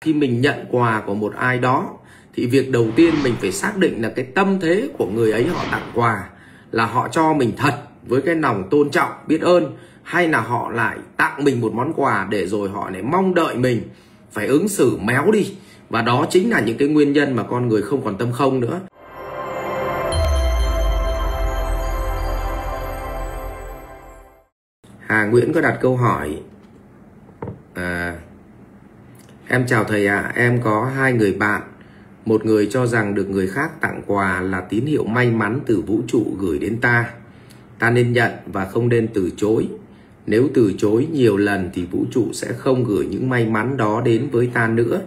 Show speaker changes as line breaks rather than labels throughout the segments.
khi mình nhận quà của một ai đó, thì việc đầu tiên mình phải xác định là cái tâm thế của người ấy họ tặng quà là họ cho mình thật với cái lòng tôn trọng, biết ơn, hay là họ lại tặng mình một món quà để rồi họ lại mong đợi mình phải ứng xử méo đi. Và đó chính là những cái nguyên nhân mà con người không còn tâm không nữa. Hà Nguyễn có đặt câu hỏi Em chào thầy ạ, à, em có hai người bạn. Một người cho rằng được người khác tặng quà là tín hiệu may mắn từ vũ trụ gửi đến ta. Ta nên nhận và không nên từ chối. Nếu từ chối nhiều lần thì vũ trụ sẽ không gửi những may mắn đó đến với ta nữa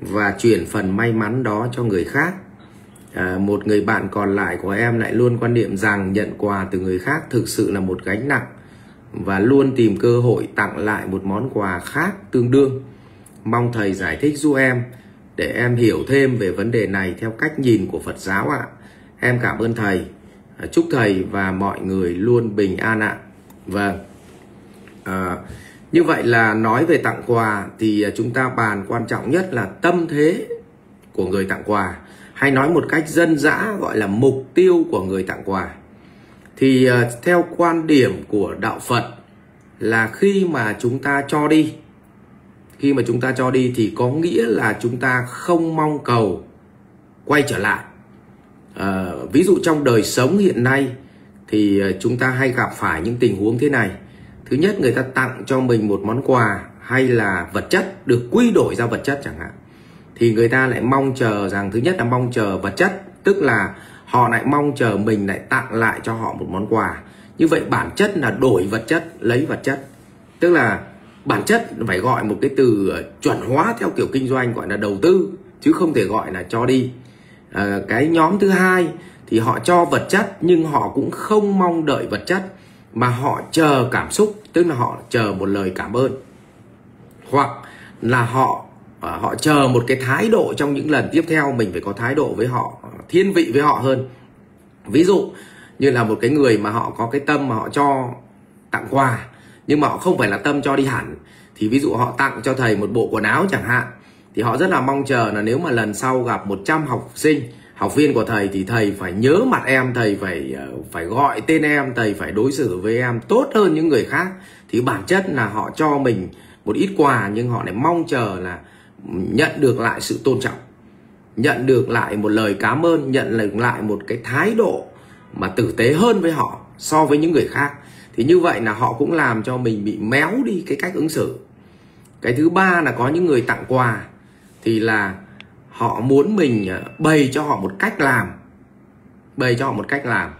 Và chuyển phần may mắn đó cho người khác. À, Một người bạn còn lại của em lại luôn quan niệm rằng nhận quà từ người khác thực sự là một gánh nặng Và luôn tìm cơ hội tặng lại một món quà khác tương đương. Mong thầy giải thích giúp em để em hiểu thêm về vấn đề này theo cách nhìn của Phật giáo ạ. Em cảm ơn thầy. Chúc thầy và mọi người luôn bình an ạ. Vâng. À, như vậy là nói về tặng quà thì chúng ta bàn quan trọng nhất là tâm thế của người tặng quà hay nói một cách dân dã gọi là mục tiêu của người tặng quà. Thì uh, theo quan điểm của đạo Phật là khi mà chúng ta cho đi khi mà chúng ta cho đi thì có nghĩa là chúng ta không mong cầu quay trở lại. À, ví dụ trong đời sống hiện nay thì ờ, chúng ta hay gặp phải những tình huống thế này. Thứ nhất người ta tặng cho mình một món quà hay là vật chất được quy đổi ra vật chất chẳng hạn. Thì người ta lại mong chờ rằng thứ nhất là mong chờ vật chất tức là họ lại mong chờ mình lại tặng lại cho họ một món quà. Như vậy bản chất là đổi vật chất lấy vật chất. Tức là bản chất phải gọi một cái từ chuẩn hóa theo kiểu kinh doanh gọi là đầu tư chứ không thể gọi là cho đi. À, cái nhóm thứ hai thì họ cho vật chất nhưng họ cũng không mong đợi vật chất mà họ chờ cảm xúc tức là họ chờ một lời cảm ơn. Hoặc là họ à, họ chờ một cái thái độ trong những lần tiếp theo mình phải có thái độ với họ thiên vị với họ hơn. Ví dụ như là một cái người mà họ có cái tâm mà họ cho tặng quà nhưng mà họ không phải là tâm cho đi hẳn. Thì ví dụ họ tặng cho thầy một bộ quần áo chẳng hạn, thì họ rất là mong chờ là nếu mà lần sau gặp 100 học sinh, học viên của thầy thì thầy phải nhớ mặt em, thầy phải ờ, phải gọi tên em, thầy phải đối xử với em tốt hơn những người khác. Thì bản chất là họ cho mình một ít quà nhưng họ lại mong chờ là nhận được lại sự tôn trọng, nhận được lại một lời cảm ơn, nhận được lại một cái thái độ mà tử tế hơn với họ so với những người khác thì như vậy là họ cũng làm cho mình bị méo đi cái cách ứng xử. Cái thứ ba là có những người tặng quà, thì là họ muốn mình ờ, bày cho họ một cách làm, bày cho họ một cách làm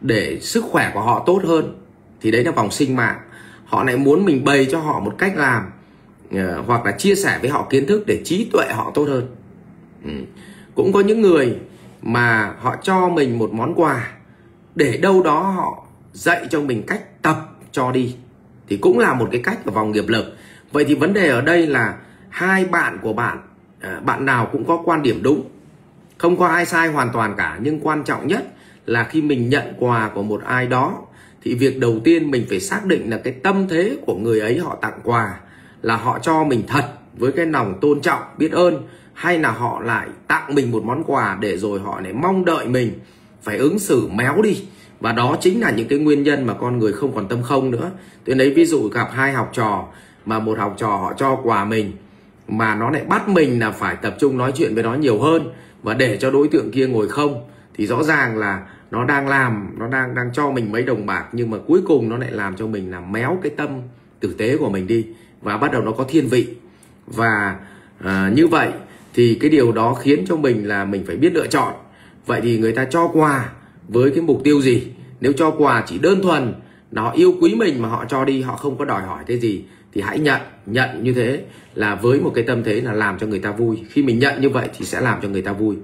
để sức khỏe của họ tốt hơn. Thì đấy là vòng sinh mạng. Họ lại muốn mình bày cho họ một cách làm ờ, hoặc là chia sẻ với họ kiến thức để trí tuệ họ tốt hơn. Ừ. cũng có những người mà họ cho mình một món quà để đâu đó họ dạy cho mình cách tập cho đi. Thì cũng là một cái cách ở vòng nghiệp lực. Vậy thì vấn đề ở đây là hai bạn của bạn à, bạn nào cũng có quan điểm đúng. Không có ai sai hoàn toàn cả, nhưng quan trọng nhất là khi mình nhận quà của một ai đó, thì việc đầu tiên mình phải xác định là cái tâm thế của người ấy họ tặng quà là họ cho mình thật với cái lòng tôn trọng, biết ơn, hay là họ lại tặng mình một món quà để rồi họ lại mong đợi mình phải ứng xử méo đi và đó chính là những cái nguyên nhân mà con người không còn tâm không nữa. Tôi lấy ví dụ gặp hai học trò mà một học trò họ cho quà mình mà nó lại bắt mình là phải tập trung nói chuyện với nó nhiều hơn và để cho đối tượng kia ngồi không thì rõ ràng là nó đang làm nó đang đang cho mình mấy đồng bạc nhưng mà cuối cùng nó lại làm cho mình là méo cái tâm tử tế của mình đi và bắt đầu nó có thiên vị. Và à, như vậy thì cái điều đó khiến cho mình là mình phải biết lựa chọn. Vậy thì người ta cho quà với cái mục tiêu gì? Nếu cho quà chỉ đơn thuần là họ yêu quý mình mà họ cho đi họ không có đòi hỏi cái gì thì hãy nhận. Nhận như thế là với một cái tâm thế là làm cho người ta vui. Khi mình nhận như vậy thì sẽ làm cho người ta vui.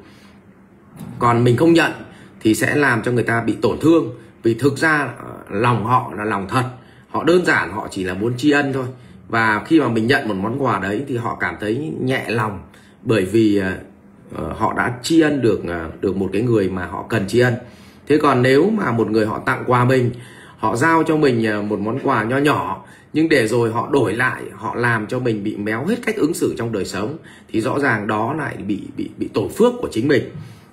Còn mình không nhận thì sẽ làm cho người ta bị tổn thương. Vì thực ra ờ, lòng họ là lòng thật. Họ đơn giản họ chỉ là muốn tri ân thôi. Và khi mà mình nhận một món quà đấy thì họ cảm thấy nhẹ lòng. Bởi vì uh, họ đã tri ân được uh, được một cái người mà họ cần tri ân thế còn nếu mà một người họ tặng quà mình họ giao cho mình ờ, một món quà nho nhỏ nhưng để rồi họ đổi lại họ làm cho mình bị méo hết cách ứng xử trong đời sống thì rõ ràng đó lại bị bị bị tổ phước của chính mình.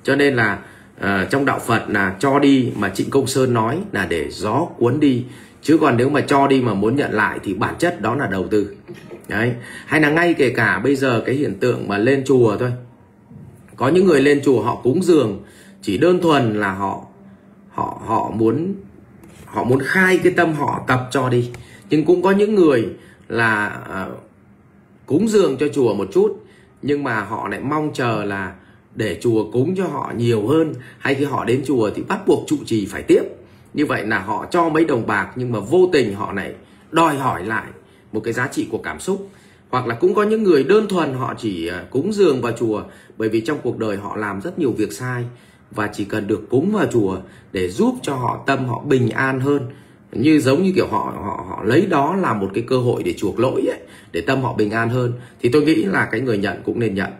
Cho nên là uh, trong đạo Phật là cho đi mà Trịnh Công Sơn nói là để gió cuốn đi. Chứ còn nếu mà cho đi mà muốn nhận lại thì bản chất đó là đầu tư. Đấy. Hay là ngay kể cả bây giờ cái hiện tượng mà lên chùa thôi. Có những người lên chùa họ cúng dường chỉ đơn thuần là họ họ họ muốn họ muốn khai cái tâm họ tập cho đi. Nhưng cũng có những người là à, cúng dường cho chùa một chút nhưng mà họ lại mong chờ là để chùa cúng cho họ nhiều hơn. Hay khi họ đến chùa thì bắt buộc trụ trì phải tiếp. Như vậy là họ cho mấy đồng bạc nhưng mà vô tình họ lại đòi hỏi lại một cái giá trị của cảm xúc. Hoặc là cũng có những người đơn thuần họ chỉ à, cúng dường vào chùa bởi vì trong cuộc đời họ làm rất nhiều việc sai và chỉ cần được cúng vào chùa để giúp cho họ tâm họ bình an hơn. Như giống như kiểu họ họ họ lấy đó là một cái cơ hội để chuộc lỗi ấy, để tâm họ bình an hơn. Thì tôi nghĩ là cái người nhận cũng nên nhận.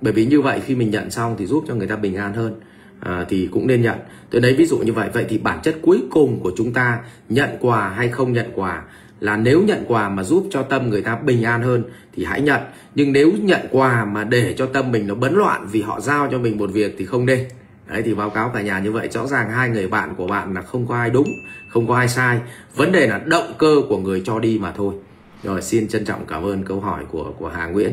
Bởi vì như vậy khi mình nhận xong thì giúp cho người ta bình an hơn. À, thì cũng nên nhận. Tôi lấy ví dụ như vậy. Vậy thì bản chất cuối cùng của chúng ta nhận quà hay không nhận quà là nếu nhận quà mà giúp cho tâm người ta bình an hơn thì hãy nhận. Nhưng nếu nhận quà mà để cho tâm mình nó bấn loạn vì họ giao cho mình một việc thì không nên đấy, thì báo cáo cả nhà như vậy, rõ ràng hai người bạn của bạn là không có ai đúng, không có ai sai. Vấn đề là động cơ của người cho đi mà thôi. Rồi, xin trân trọng cảm ơn câu hỏi của của Hà Nguyễn.